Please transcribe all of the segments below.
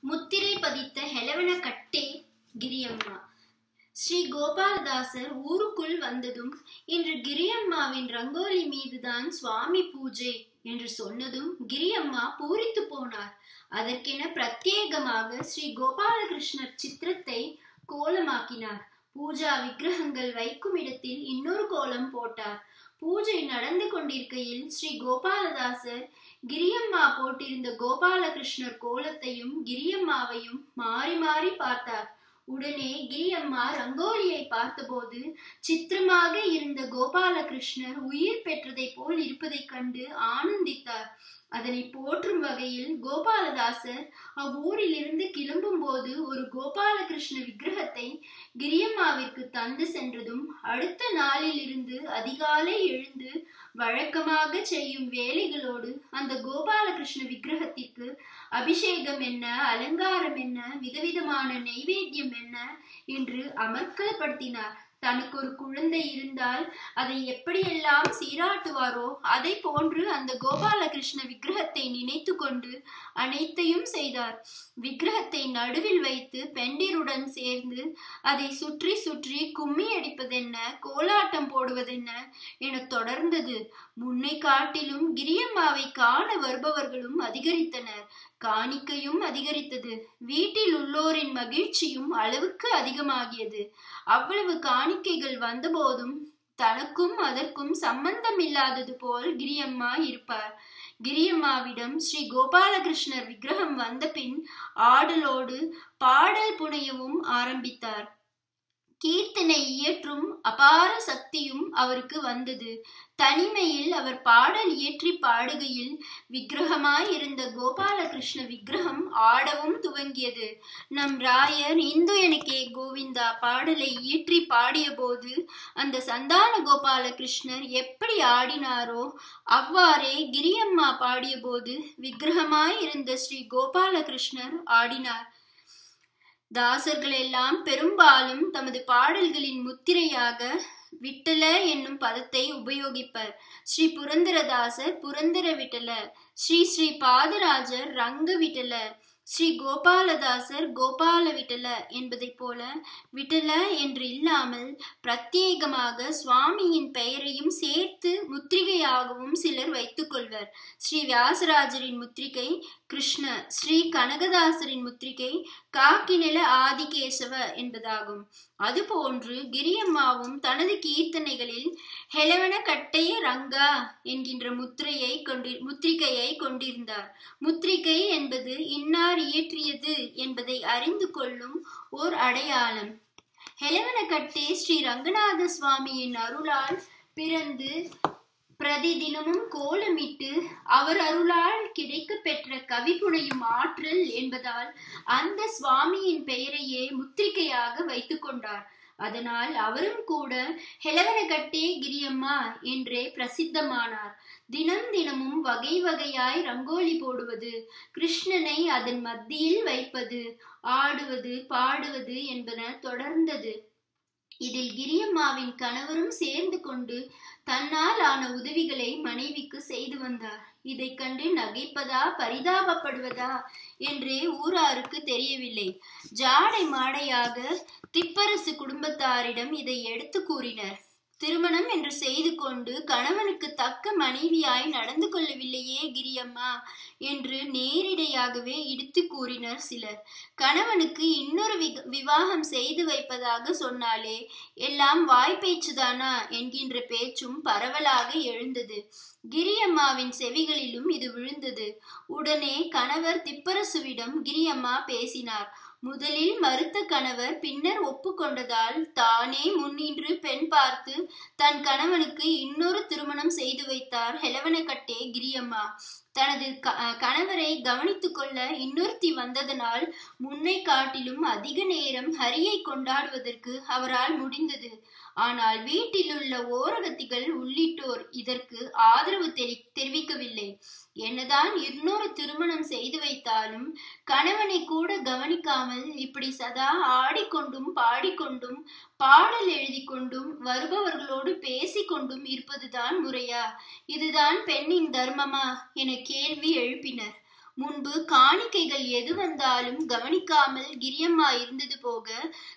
முத்திரை பதித்த ஹெலவன கட்டே கிரியம்மா. ஸ்ரீ கோபாலதாசர் ஊருக்குள் வந்ததும் இன்று கிரியம்மாவின் ரங்கோலி மீதுதான் சுவாமி பூஜை என்று சொன்னதும் கிரியம்மா பூரித்து போனார். அதற்கென பிரத்யேகமாக ஸ்ரீ கோபாலகிருஷ்ணர் சித்திரத்தை கோலமாக்கினார். பூஜா விக்கிரகங்கள் வைக்கும் இடத்தில் இன்னொரு கோலம் போட்டார். பூஜை நடந்து கொண்டிருக்கையில் ஸ்ரீ கோபாலதாசர் கிரியம்மா போட்டிருந்த கோபாலகிருஷ்ணர் கோலத்தையும் கிரியம்மாவையும் மாறி மாறி பார்த்தார். உடனே கிரியம்மா ரங்கோலியை பார்த்தபோது சித்திரமாக இருந்த கோபாலகிருஷ்ணர் உயிர் பெற்றதை போல் இருப்பதைக் கண்டு ஆனந்தித்தார். அதனை போற்றும் வகையில் கோபாலதாசர் அவ்வூரிலிருந்து கிளம்பும் போது ஒரு கோபாலகிருஷ்ண விக்கிரகத்தை கிரியம்மாவிற்கு தந்து சென்றதும் அடுத்த நாளில் இருந்து அதிகாலை எழுந்து வழக்கமாக செய்யும் வேலைகளோடு அந்த கோபாலகிருஷ்ண விக்கிரகத்திற்கு அபிஷேகம் என்ன? அலங்காரம் என்ன? விதவிதமான நெய்வேத்தியம் என்ன? என்று அமர்க்கலப்படுத்தினார். தனக்கு ஒரு குழந்தை இருந்தால் அதை எப்படியெல்லாம் சீராட்டுவாரோ அதை போன்று அந்த கோபாலகிருஷ்ண விக்கிரகத்தை நினைத்து கொண்டு அனைத்தையும் செய்தார். விக்கிரகத்தை நடுவில் வைத்து பெண்டிருடன் சேர்ந்து அதை சுற்றி சுற்றி கும்மி அடிப்பதென்ன கோலாட்டம் போடுவதென்ன என தொடர்ந்தது. முன்னை காட்டிலும் கிரியம்மாவை காண வருபவர்களும் அதிகரித்தனர். காணிக்கையும் அதிகரித்தது. வீட்டில் உள்ளோரின் மகிழ்ச்சியும் அளவுக்கு அதிகமாகியது. அவ்வளவு காணிக்கைகள் வந்தபோதும் தனக்கும் அதற்கும் சம்பந்தம் இல்லாதது போல் கிரியம்மா இருப்பார். கிரியம்மாவிடம் ஸ்ரீ கோபாலகிருஷ்ணர் விக்கிரகம் வந்த பின் ஆடலோடு பாடல் புனையவும் ஆரம்பித்தார். கீர்த்தனை இயற்றும் அபார சக்தியும் அவருக்கு வந்தது. தனிமையில் அவர் பாடல் இயற்றி பாடுகையில் விக்கிரகமாயிருந்த கோபாலகிருஷ்ண விக்கிரகம் ஆடவும் துவங்கியது. நம் ராயர் இந்து எனக்கே கோவிந்தா பாடலை இயற்றி பாடிய போது அந்த சந்தான கோபாலகிருஷ்ணர் எப்படி ஆடினாரோ அவ்வாறே கிரியம்மா பாடிய போது விக்கிரகமாயிருந்த ஸ்ரீ கோபாலகிருஷ்ணர் ஆடினார். தாசர்கள் எல்லாம் பெரும்பாலும் தமது பாடல்களின் முத்திரையாக விட்டல என்னும் பதத்தை உபயோகிப்பர். ஸ்ரீ புரந்தரதாசர் புரந்தர விட்டல ஸ்ரீ ஸ்ரீ பாதராஜர் ரங்க விட்டல ஸ்ரீ கோபாலதாசர் கோபால விட்டல என்பதைப் போல விட்டல என்று இல்லாமல் பிரத்யேகமாக சுவாமியின் பெயரையும் சேர்த்து முத்திரிகையாகவும் சிலர் வைத்துக் கொள்வர். ஸ்ரீ வியாசராஜரின் முத்திரிகை கிருஷ்ண ஸ்ரீ கனகதாசரின் முத்திரிகை காக்கிநில ஆதிகேசவ என்பதாகும். அதுபோன்று கிரியம்மாவும் தனது கீர்த்தனைகளில் ஹெலவன கட்டைய ரங்கா என்கின்ற முத்திரையை கொண்டி முத்திரிகையை கொண்டிருந்தார். முத்திரிகை என்பது இன்னார் இயற்றியது என்பதை அறிந்து கொள்ளும் ஓர் அடையாளம். ஹெலவனக்கட்டே ஸ்ரீ ரங்கநாத சுவாமியின் அருளால் பிறந்து பிரதிதினமும் கோலமிட்டு அவர் அருளால் கிடைக்க பெற்ற கவி புனையும் ஆற்றல் என்பதால் அந்த சுவாமியின் பெயரையே முத்திரிகையாக வைத்துக் கொண்டார். அதனால் அவரும் கூட ஹெலவனகட்டே கிரியம்மா என்றே பிரசித்தமானார். தினம் தினமும் வகை வகையாய் ரங்கோலி போடுவது கிருஷ்ணனை அதன் மத்தியில் வைப்பது ஆடுவது பாடுவது என்பன தொடர்ந்தது. இதில் கிரியம்மாவின் கணவரும் சேர்ந்து கொண்டு தன்னால் ஆன உதவிகளை மனைவிக்கு செய்து வந்தார். இதை கண்டு நகைப்பதா பரிதாபப்படுவதா என்று ஊராருக்கு தெரியவில்லை. ஜாடை மாடையாக திப்பரசு குடும்பத்தாரிடம் இதை எடுத்து கூறினர். திருமணம் என்று செய்து கொண்டு கணவனுக்கு தக்க மனைவியாய் நடந்து கொள்ளவில்லையே கிரியம்மா என்று நேரிடையாகவே இடித்து கூறினர் சிலர். கணவனுக்கு இன்னொரு விவாகம் செய்து வைப்பதாக சொன்னாலே எல்லாம் வாய்ப்பேச்சுதானா என்கின்ற பேச்சும் பரவலாக எழுந்தது. கிரியம்மாவின் செவிகளிலும் இது விழுந்தது. உடனே கணவர் திப்பரசுவிடம் கிரியம்மா பேசினார். முதலில் மறுத்த கணவர் பின்னர் ஒப்புக்கொண்டதால் தானே முன்னின்று பெண் பார்த்து தன் கணவனுக்கு இன்னொரு திருமணம் செய்து வைத்தார் ஹெலவனக்கட்டே கிரியம்மா. தனது கணவரை கவனித்து கொள்ள இன்னொருத்தி வந்ததனால் முன்னை காட்டிலும் அதிக நேரம் ஹரியை கொண்டாடுவதற்கு அவரால் முடிந்தது. ஆனால் வீட்டிலுள்ள ஓரகத்திகள் உள்ளிட்டோர் இதற்கு ஆதரவு தெரிவிக்கவில்லை. என்னதான் இன்னொரு திருமணம் செய்து வைத்தாலும் கணவனை கூட கவனிக்காமல் இப்படி சதா ஆடிக்கொண்டும் பாடிக்கொண்டும் பாடல் எழுதி கொண்டும் வருபவர்களோடு பேசிக்கொண்டும் இருப்பதுதான் முறையா? இதுதான் பெண்ணின் தர்மமா? என கேள்வி எழுப்பினர். முன்பு காணிக்கைகள் எது வந்தாலும் கவனிக்காமல் கிரியம்மா இருந்தது போக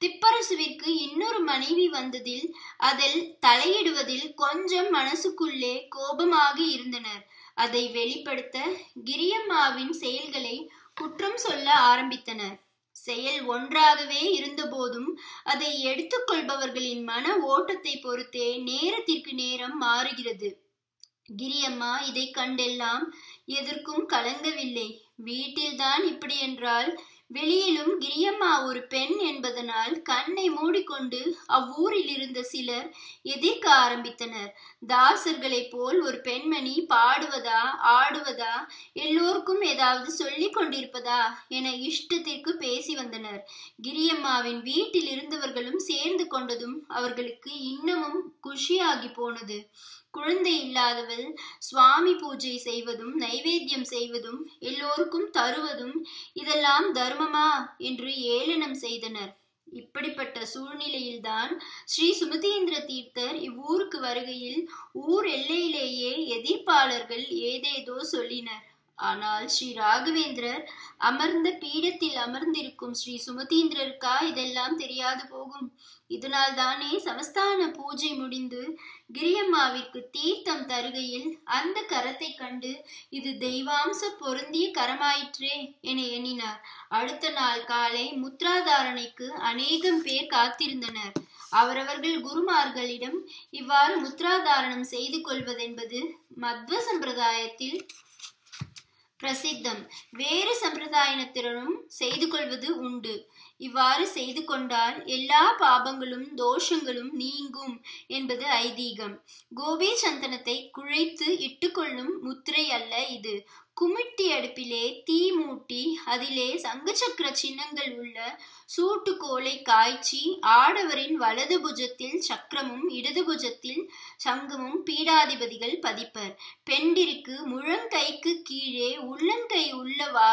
திப்பரசுவிற்கு இன்னொரு மனைவி வந்ததில் அதில் தலையிடுவதில் கொஞ்சம் மனசுக்குள்ளே கோபமாக இருந்தனர். அதை வெளிப்படுத்த கிரியம்மாவின் செயல்களை குற்றம் சொல்ல ஆரம்பித்தனர். செயல் ஒன்றாகவே இருந்தபோதும் அதை எடுத்துக்கொள்பவர்களின் மன ஓட்டத்தை பொறுத்தே நேரத்திற்கு நேரம் மாறுகிறது. கிரியம்மா இதை கண்டெல்லாம் எதற்கும் கலங்கவில்லை. வீட்டில்தான் இப்படி என்றால் வெளியிலும் கிரியம்மா ஒரு பெண் என்பதனால் கண்ணை மூடிக்கொண்டு அவ்வூரில் இருந்த சிலர் எதிர்க்க ஆரம்பித்தனர். தாசர்களைப் போல் ஒரு பெண்மணி பாடுவதா ஆடுவதா எல்லோருக்கும் ஏதாவது சொல்லிக் கொண்டிருப்பதா என இஷ்டத்திற்கு பேசி வந்தனர். கிரியம்மாவின் வீட்டில் இருந்தவர்களும் சேர்ந்து கொண்டதும் அவர்களுக்கு இன்னமும் குஷியாகி போனது. குழந்தை இல்லாதவள் சுவாமி பூஜை செய்வதும் நைவேத்தியம் செய்வதும் எல்லோருக்கும் தருவதும் இதெல்லாம் தர்மமா என்று ஏளனம் செய்தனர். இப்படிப்பட்ட சூழ்நிலையில்தான் ஸ்ரீ சுமதீந்திர தீர்த்தர் இவ்வூருக்கு வருகையில் ஊர் எல்லையிலேயே எதிர்ப்பாளர்கள் ஏதேதோ சொல்லினர். ஆனால் ஸ்ரீ ராகவேந்திரர் அமர்ந்த பீடத்தில் அமர்ந்திருக்கும் ஸ்ரீ சுமதீந்திரருக்கா இதெல்லாம் தெரியாது போகும். இதனால் தானே சமஸ்தான பூஜை முடிந்து கிரியம்மாவிற்கு தீர்த்தம் தருகையில் அந்த கரத்தை கண்டு இது தெய்வாம்ச பொருந்திய கரமாயிற்றே என எண்ணினார். அடுத்த நாள் காலை முத்ராதாரணைக்கு அநேகம் பேர் காத்திருந்தனர். அவரவர்கள் குருமார்களிடம் இவ்வாறு முத்ராதாரணம் செய்து கொள்வதென்பது மத்வ சம்பிரதாயத்தில் பிரசித்தம். வேறு சம்பிரதாயத்தினரும் செய்து கொள்வது உண்டு. இவ்வாறு செய்து கொண்டால் எல்லா பாபங்களும் தோஷங்களும் நீங்கும் என்பது ஐதீகம். கோபி சந்தனத்தை குழைத்து இட்டுக்கொள்ளும் முத்திரை அல்ல இது. குமிட்டி அடுப்பிலே தீ மூட்டி அதிலே சங்கச்சக்கர சின்னங்கள் உள்ள சூட்டுக்கோலை காய்ச்சி ஆடவரின் வலது புஜத்தில் சக்கரமும் இடது புஜத்தில் சங்கமும் பீடாதிபதிகள் பதிப்பர். பெண்டிற்கு முழங்கைக்கு கீழே உள்ளங்கை உள்ள வா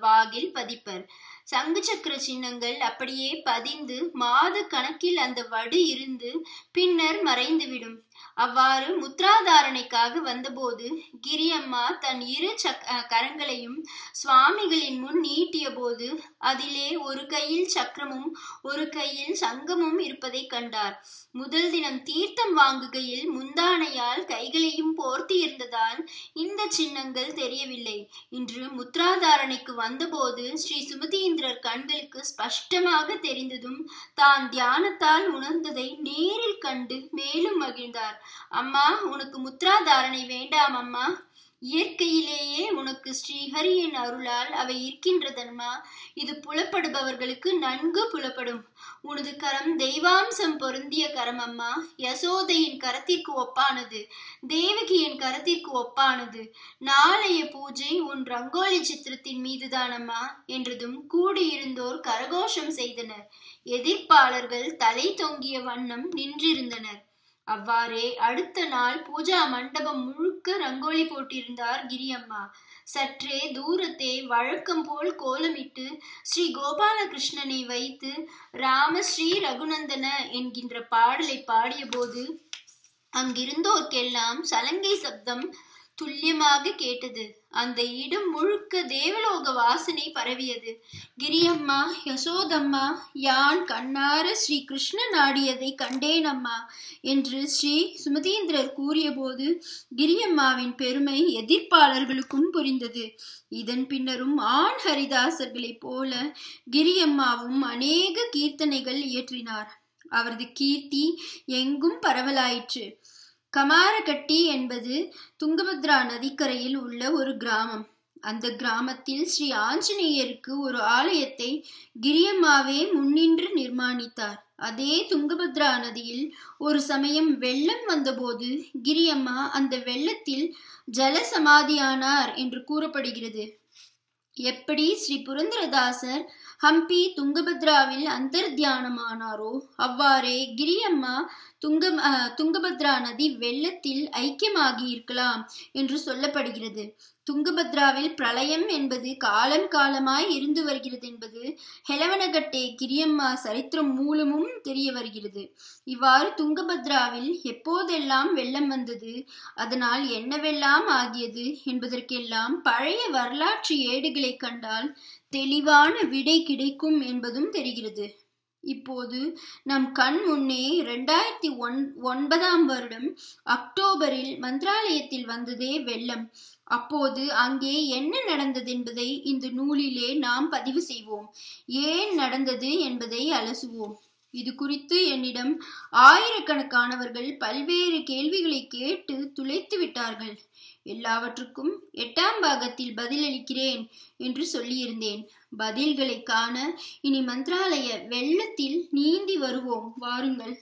வாகில் பதிப்பர். சங்கு சக்கர சின்னங்கள் அப்படியே பதிந்து மாத கணக்கில் அந்த வடு இருந்து பின்னர் மறைந்துவிடும். அவ்வாறு முத்ராதாரணைக்காக வந்தபோது கிரியம்மா தன் இரு சக் கரங்களையும் சுவாமிகளின் முன் நீட்டிய போது அதிலே ஒரு கையில் சக்கரமும் ஒரு கையில் சங்கமும் இருப்பதை கண்டார். முதல் தினம் தீர்த்தம் வாங்குகையில் முந்தானையால் கைகளையும் போர்த்தி இருந்ததால் இந்த சின்னங்கள் தெரியவில்லை. இன்று முத்ராதாரணைக்கு வந்தபோது ஸ்ரீ சுமதீந்திரர் கண்களுக்கு ஸ்பஷ்டமாக தெரிந்ததும் தான் தியானத்தால் உணர்ந்ததை நேரில் கண்டு மேலும் மகிழ்ந்தார். அம்மா உனக்கு முத்ராதாரணை வேண்டாம் அம்மா. இயற்கையிலேயே உனக்கு ஸ்ரீஹரியின் அருளால் அவை இருக்கின்றதன்மா? இது புலப்படுபவர்களுக்கு நன்கு புலப்படும். உனது கரம் தெய்வாம்சம் பொருந்திய கரம் அம்மா யசோதையின் கரத்திற்கு ஒப்பானது. தேவகியின் கரத்திற்கு ஒப்பானது. நாளைய பூஜை உன் ரங்கோலி சித்திரத்தின் மீதுதானம்மா? என்றதும் கூடியிருந்தோர் கரகோஷம் செய்தனர். எதிர்ப்பாளர்கள் தலை தொங்கிய வண்ணம் நின்றிருந்தனர். அவ்வாறே அடுத்த நாள் பூஜா மண்டபம் முழுக்க ரங்கோலி போட்டிருந்தார் கிரியம்மா. சற்றே தூரத்தே வழக்கம் போல் கோலமிட்டு ஸ்ரீ கோபாலகிருஷ்ணனை வைத்து ராம ஸ்ரீ ரகுநந்தன என்கின்ற பாடலை பாடியபோது அங்கிருந்தோர்க்கெல்லாம் சலங்கை சப்தம் துல்லியமாக கேட்டது. அந்த இடம் முழுக்க தேவலோக வாசனை பரவியது. கிரியம்மா யசோதம்மா யான் கண்ணார ஸ்ரீ கிருஷ்ணன் ஆடியதை கண்டேனம்மா என்று ஸ்ரீ சுமதீந்திரர் கூறியபோது கிரியம்மாவின் பெருமை எதிர்ப்பாளர்களுக்கும் புரிந்தது. இதன் பின்னரும் ஆண் ஹரிதாசர்களைப் போல கிரியம்மாவும் அநேக கீர்த்தனைகள் இயற்றினார். அவரது கீர்த்தி எங்கும் பரவலாயிற்று. கமாரகட்டி என்பது துங்கபத்ரா நதிக்கரையில் உள்ள ஒரு கிராமம். அந்த கிராமத்தில் ஸ்ரீ ஆஞ்சநேயருக்கு ஒரு ஆலயத்தை கிரியம்மாவே முன்னின்று நிர்மாணித்தார். அதே துங்கபத்ரா நதியில் ஒரு சமயம் வெள்ளம் வந்தபோது கிரியம்மா அந்த வெள்ளத்தில் ஜல சமாதியானார் என்று கூறப்படுகிறது. எப்படி ஸ்ரீ புரந்தரதாசர் ஹம்பி துங்கபத்ராவில் அந்தர்தியானமானாரோ அவ்வாறே கிரியம்மா துங்க துங்கபத்ரா நதி வெள்ளத்தில் ஐக்கியமாகி இருக்கலாம் என்று சொல்லப்படுகிறது. துங்கபத்ராவில் பிரளயம் என்பது காலம் காலமாய் இருந்து வருகிறது என்பது ஹெலவனகட்டே கிரியம்மா சரித்திரம் மூலமும் தெரிய வருகிறது. இவ்வாறு துங்கபத்ராவில் எப்போதெல்லாம் வெள்ளம் வந்தது அதனால் என்னவெல்லாம் ஆகியது என்பதற்கெல்லாம் பழைய வரலாற்று ஏடுகளை கண்டால் தெளிவான விடை கிடைக்கும் என்பதும் தெரிகிறது. இப்போது நம் கண் முன்னே ரெண்டாயிரத்தி ஒன் ஒன்பதாம் வருடம் அக்டோபரில் மந்திராலயத்தில் வந்ததே வெள்ளம். அப்போது அங்கே என்ன நடந்தது என்பதை இந்த நூலிலே நாம் பதிவு செய்வோம். ஏன் நடந்தது என்பதை அலசுவோம். இது குறித்து என்னிடம் ஆயிரக்கணக்கானவர்கள் பல்வேறு கேள்விகளை கேட்டு துளைத்து விட்டார்கள். எல்லாவற்றுக்கும் எட்டாம் பாகத்தில் பதிலளிக்கிறேன் என்று சொல்லியிருந்தேன். பதில்களை காண இனி மந்திராலய வெள்ளத்தில் நீந்தி வருவோம். வாருங்கள்.